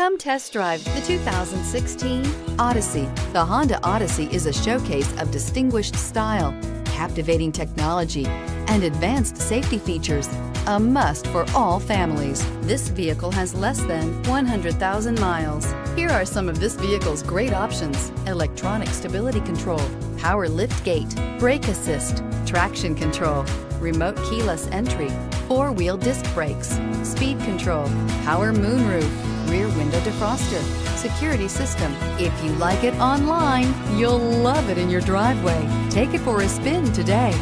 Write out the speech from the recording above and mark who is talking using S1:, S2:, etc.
S1: Come test drive the 2016 Odyssey. The Honda Odyssey is a showcase of distinguished style, captivating technology, and advanced safety features. A must for all families. This vehicle has less than 100,000 miles. Here are some of this vehicle's great options. Electronic stability control, power lift gate, brake assist, traction control, remote keyless entry, four-wheel disc brakes, speed control, power moonroof, rear window defroster, security system. If you like it online, you'll love it in your driveway. Take it for a spin today.